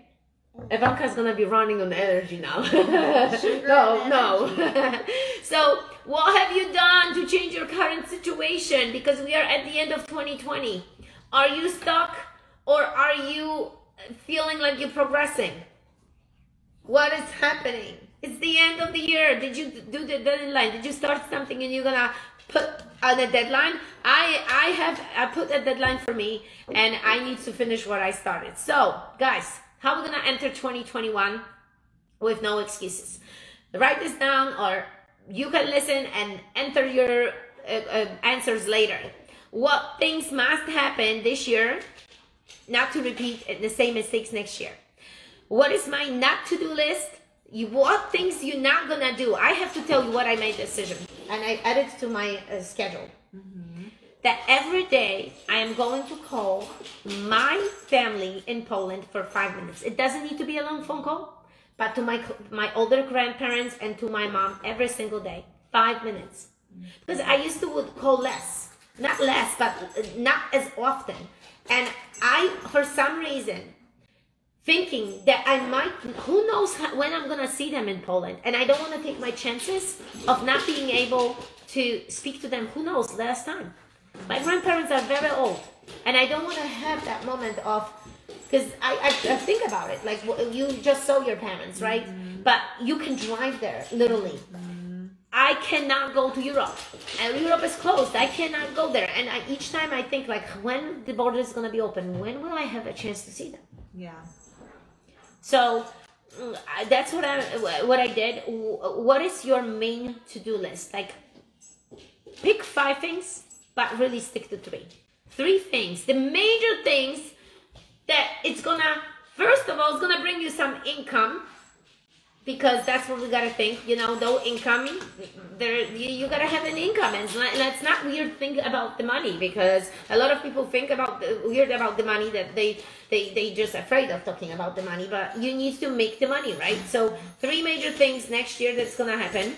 Ivanka's gonna be running on energy now. no, no. so, what have you done to change your current situation? Because we are at the end of 2020. Are you stuck or are you feeling like you're progressing? What is happening? It's the end of the year. Did you do the deadline? Did you start something and you're gonna put on a deadline? I I have I put a deadline for me and I need to finish what I started. So guys, how we gonna enter 2021 with no excuses? Write this down or you can listen and enter your uh, uh, answers later. What things must happen this year not to repeat the same mistakes next year? What is my not to do list? You what things you're not gonna do? I have to tell you what i made decision. And i added to my uh, schedule. Mm-hmm. that every day i am going to call my family in poland for five minutes. It doesn't need to be a long phone call but to my my older grandparents and to my mom every single day. Five minutes. Because i used to would call less. Not less but not as often. And i for some reason thinking that I might, who knows how, when I'm to see them in Poland. And I don't want to take my chances of not being able to speak to them, who knows, last time. My grandparents are very old. And I don't want to have that moment of because I, I, I think about it like you just saw your parents right but you can drive there literally I cannot go to Europe, and Europe is closed. I cannot go there, and I, each time I think like, when the border is gonna be open? When will I have a chance to see them? Yeah. So mm, that's what I what I did. What is your main to do list? Like, pick five things, but really stick to three. Three things, the major things that it's gonna. First of all, it's gonna bring you some income because that's what we gotta think. You know, though income, there you, you gotta have an income, and it's not, not weird think about the money because a lot of people think about the, weird about the money that they they they just afraid of talking about the money. But you need to make the money, right? So three major things next year that's gonna happen,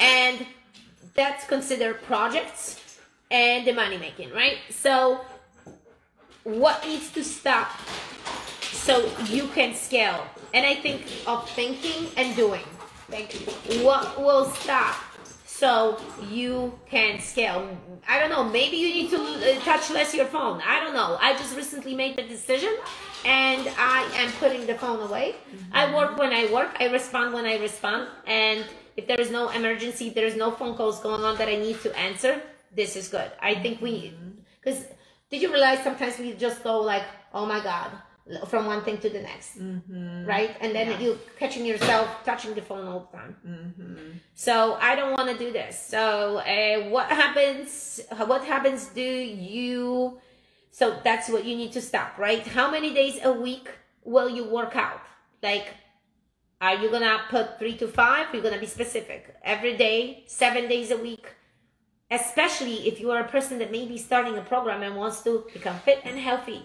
and that's considered projects and the money making, right? So what needs to stop so you can scale. And I think of thinking and doing. Like what will stop so you can scale. I don't know. Maybe you need to uh, touch less your phone. I don't know. I just recently made the decision, and I am putting the phone away. I work when I work. I respond when I respond. And if there is no emergency, there is no phone calls going on that I need to answer. This is good. I think we because did you realize sometimes we just go like, oh my god, from one thing to the next, right? And then Yeah. you catching yourself touching the phone all the time. So I don't want to do this. So uh, what happens? What happens? Do you? So that's what you need to stop, right? How many days a week will you work out? Like, are you gonna put three to five? You're gonna be specific. Every day, seven days a week. Especially if you are a person that may be starting a program and wants to become fit and healthy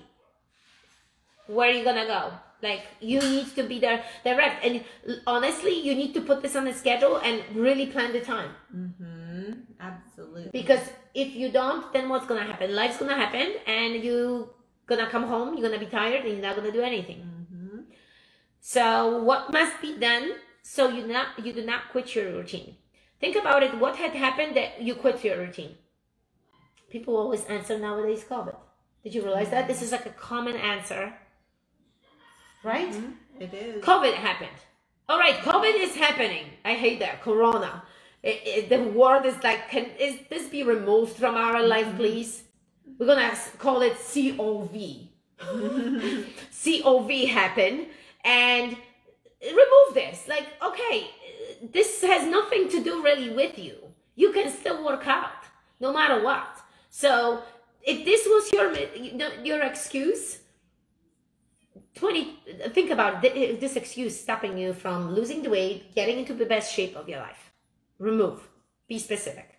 where are you gonna go? Like you need to be there direct and honestly you need to put this on the schedule and really plan the time. Mm-hmm. Absolutely. because if you don't then what's gonna happen? Life's gonna happen and you gonna come home you're gonna be tired and you're not gonna do anything. Mm-hmm. so what must be done so you not you do not quit your routine? Think about it. What had happened that you quit your routine? People always answer nowadays covid. Did you realize that? This is like a common answer right mm-hmm. It is. COVID happened. All right, COVID is happening. I hate that. Corona. It, it, the word is like, can is this be removed from our mm-hmm. life, please? We're gonna call it COV. COV happened, and remove this. Like, okay, this has nothing to do really with you. You can still work out no matter what. So, if this was your your excuse, 20 think about it, this excuse stopping you from losing the weight getting into the best shape of your life remove be specific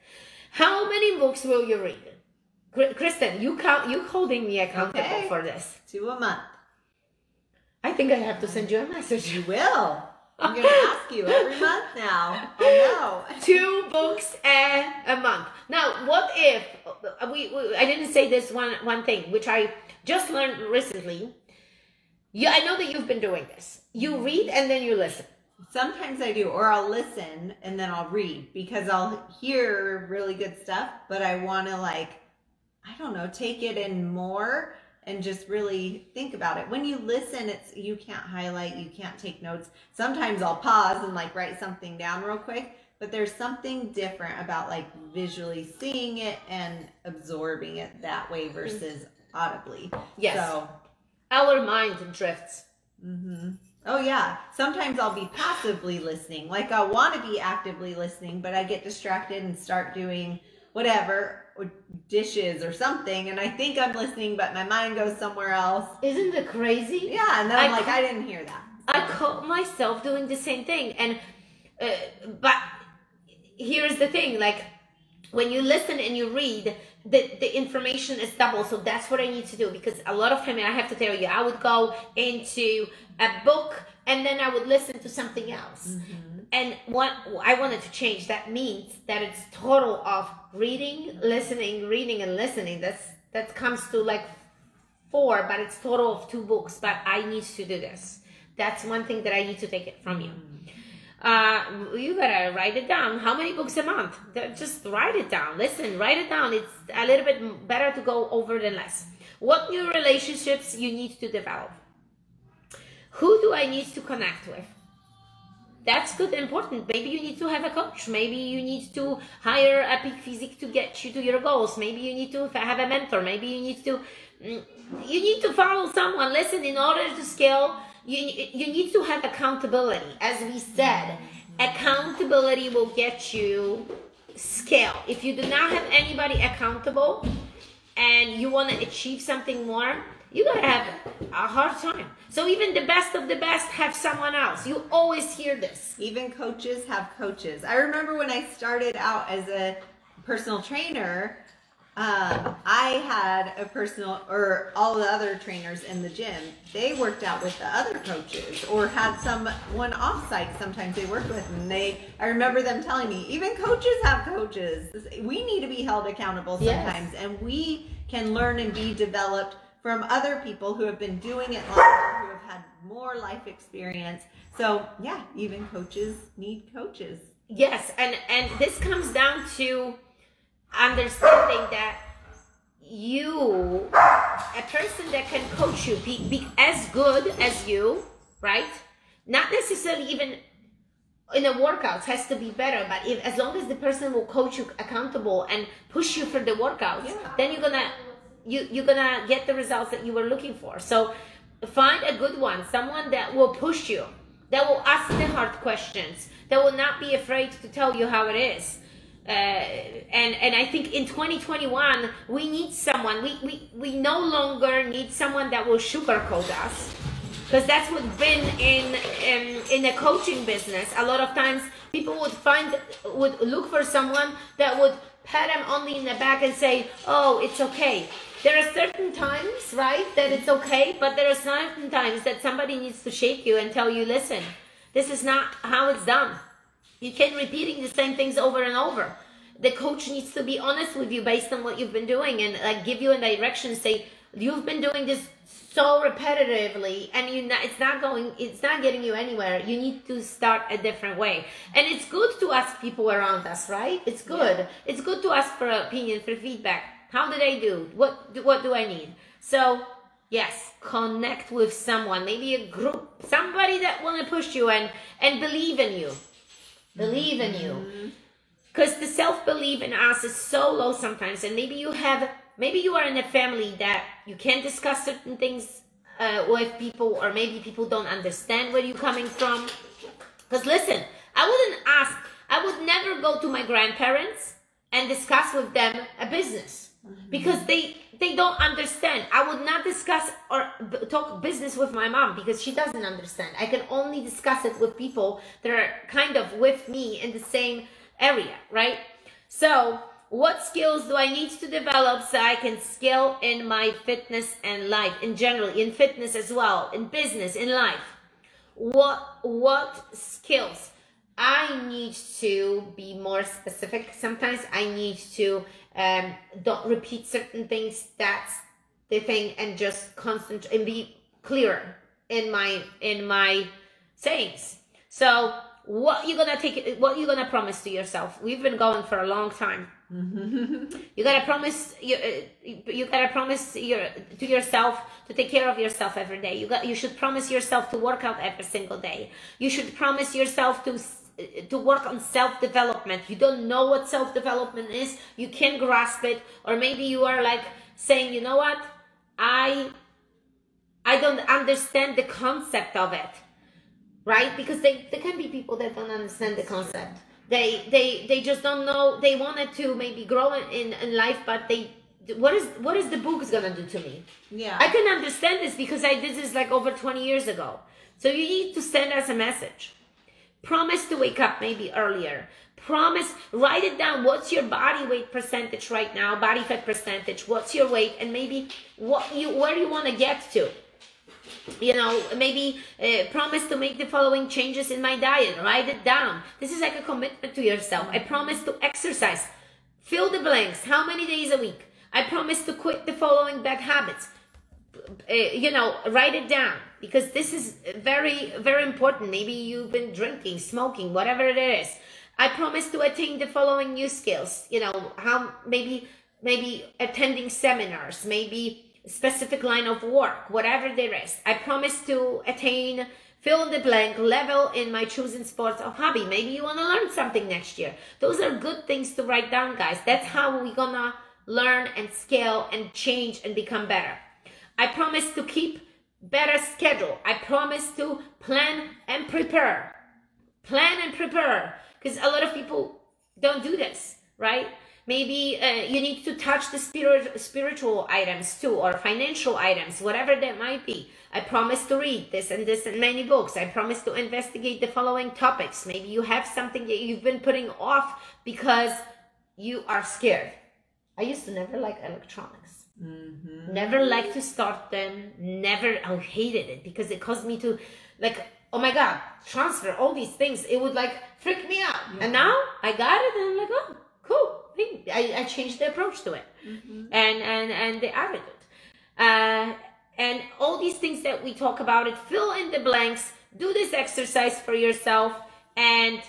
how many books will you read kristen you count you holding me accountable Okay. for this Two a month. i think i have to send you a message You will. I'm gonna ask you every month now. I know. two books a, a month now what if we, we i didn't say this one one thing which i just learned recently yeah i know that you've been doing this you read and then you listen Sometimes I do, or I'll listen and then I'll read because I'll hear really good stuff, but I want to like, I don't know, take it in more and just really think about it. When you listen, it's you can't highlight, you can't take notes. Sometimes I'll pause and like write something down real quick, but there's something different about like visually seeing it and absorbing it that way mm-hmm. versus audibly. Yes. So our mind drifts Mm-hmm. Oh yeah. Sometimes I'll be passively listening. Like I want to be actively listening, but I get distracted and start doing whatever, or dishes or something, and I think I'm listening, but my mind goes somewhere else. Isn't it crazy? Yeah, and then I'm I like, ca- I didn't hear that. I caught myself doing the same thing. And, uh, but here's the thing like, when you listen and you read, the, the information is double. So that's what I need to do because a lot of time, and I have to tell you, I would go into a book and then I would listen to something else. Mm-hmm. And what I wanted to change, that means that it's total of reading, listening, reading, and listening. That's that comes to like four, but it's total of two books. But I need to do this. That's one thing that I need to take it from you. Mm. Uh, you gotta write it down. How many books a month? Just write it down. Listen, write it down. It's a little bit better to go over than less. What new relationships you need to develop? Who do I need to connect with? That's good important. Maybe you need to have a coach. Maybe you need to hire a peak physique to get you to your goals. Maybe you need to have a mentor. Maybe you need to mm, you need to follow someone. Listen, in order to scale, you you need to have accountability. As we said, accountability will get you scale. If you do not have anybody accountable and you want to achieve something more, you're gonna have a hard time. So even the best of the best have someone else. You always hear this. Even coaches have coaches. I remember when I started out as a personal trainer, um, I had a personal, or all the other trainers in the gym, they worked out with the other coaches or had someone offsite sometimes they worked with. And they, I remember them telling me, even coaches have coaches. We need to be held accountable sometimes yes. and we can learn and be developed from other people who have been doing it longer, who have had more life experience. So yeah, even coaches need coaches. Yes, and and this comes down to understanding that you, a person that can coach you, be, be as good as you, right? Not necessarily even in a workout has to be better, but if as long as the person will coach you accountable and push you for the workouts, yeah. then you're gonna you you're gonna get the results that you were looking for. So find a good one, someone that will push you, that will ask the hard questions, that will not be afraid to tell you how it is. Uh, and and I think in 2021 we need someone. We we we no longer need someone that will sugarcoat us, because that's what's been in, in in the coaching business. A lot of times people would find would look for someone that would pat them only in the back and say, "Oh, it's okay." There are certain times, right, that it's okay, but there are certain times that somebody needs to shake you and tell you, listen, this is not how it's done. You can't repeating the same things over and over. The coach needs to be honest with you based on what you've been doing and like give you a direction, say, you've been doing this so repetitively and you not, it's not going it's not getting you anywhere you need to start a different way and it's good to ask people around us right it's good yeah. it's good to ask for opinion for feedback how did I do? What do, what do I need? So yes, connect with someone, maybe a group, somebody that want to push you and and believe in you, believe in you, because the self belief in us is so low sometimes, and maybe you have maybe you are in a family that you can't discuss certain things uh, with people, or maybe people don't understand where you're coming from. Because listen, I wouldn't ask, I would never go to my grandparents and discuss with them a business. Because they they don't understand. I would not discuss or talk business with my mom because she doesn't understand. I can only discuss it with people that are kind of with me in the same area right? So what skills do i need to develop so i can scale in my fitness and life in general in fitness as well in business in life? What what skills? I need to be more specific. Sometimes i need to um, don't repeat certain things. That's the thing, and just concentrate and be clear in my in my sayings. So what you gonna take? What you gonna promise to yourself? We've been going for a long time. you gotta promise you, uh, you gotta promise your to yourself to take care of yourself every day. You got you should promise yourself to work out every single day. You should promise yourself to to work on self-development. You don't know what self-development is. You can't grasp it. Or maybe you are like saying you know what? I i don't understand the concept of it. Right? Because they there can be people that don't understand the concept. They they they just don't know. They wanted to maybe grow in, in life but they what is what is the book gonna do to me? Yeah. I can understand this because i did this like over 20 years ago. So you need to send us a message Promise to wake up maybe earlier. Promise, write it down. What's your body weight percentage right now? Body fat percentage. What's your weight? And maybe what you where you want to get to. You know, maybe uh, promise to make the following changes in my diet. Write it down. This is like a commitment to yourself. I promise to exercise. Fill the blanks. How many days a week? I promise to quit the following bad habits. Uh, you know, write it down because this is very, very important. Maybe you've been drinking, smoking, whatever it is. I promise to attain the following new skills. You know, how maybe, maybe attending seminars, maybe specific line of work, whatever there is. I promise to attain fill in the blank level in my chosen sports or hobby. Maybe you want to learn something next year. Those are good things to write down, guys. That's how we're gonna learn and scale and change and become better. I promise to keep better schedule. I promise to plan and prepare. Plan and prepare. Because a lot of people don't do this, right? Maybe uh, you need to touch the spirit, spiritual items too, or financial items, whatever that might be. I promise to read this and this and many books. I promise to investigate the following topics. Maybe you have something that you've been putting off because you are scared. I used to never like electronics. Mm-hmm. Never like to start them. Never, I hated it because it caused me to, like, oh my god, transfer all these things. It would like freak me out. Yeah. And now I got it, and I'm like, oh, cool. I, I changed the approach to it, mm-hmm. and and and the attitude, uh, and all these things that we talk about. It fill in the blanks. Do this exercise for yourself, and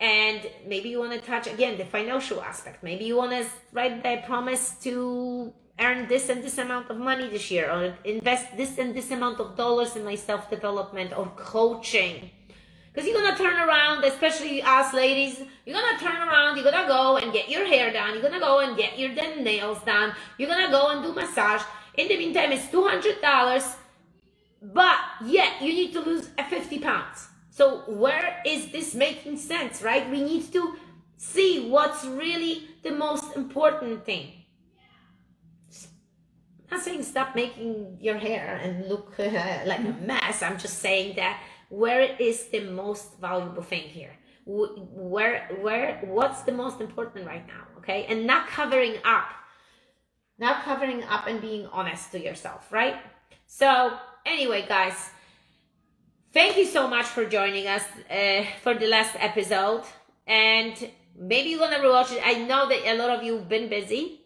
and maybe you want to touch again the financial aspect maybe you want to write a promise to earn this and this amount of money this year or invest this and this amount of dollars in my self-development or coaching because you're gonna turn around especially us ladies you're gonna turn around you're gonna go and get your hair done you're gonna go and get your nails done you're gonna go and do massage in the meantime it's $200 but yet you need to lose a 50 pounds so where is this making sense, right? We need to see what's really the most important thing. Not saying stop making your hair and look uh, like a mess. I'm just saying that where is the most valuable thing here? Where, where, what's the most important right now? Okay, and not covering up, not covering up and being honest to yourself, right? So anyway, guys thank you so much for joining us uh, for the last episode. And maybe you're gonna rewatch it. I know that a lot of you have been busy.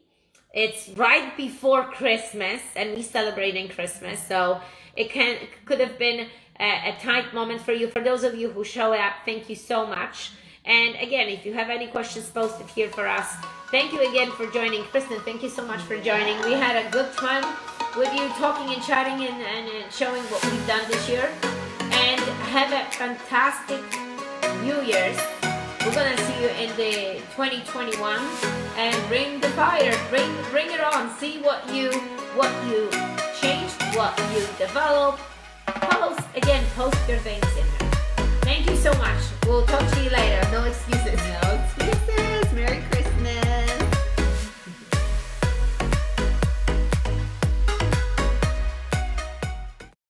It's right before Christmas, and we're celebrating Christmas, so it can could have been a, a tight moment for you. For those of you who showed up, thank you so much. And again, if you have any questions posted here for us, thank you again for joining. Kristen, thank you so much for joining. We had a good time with you talking and chatting and, and showing what we've done this year and have a fantastic New Year's. We're gonna see you in the 2021 and bring the fire, bring bring it on. See what you what you changed, what you developed. Post again, post your things in there. Thank you so much. We'll talk to you later. No excuses.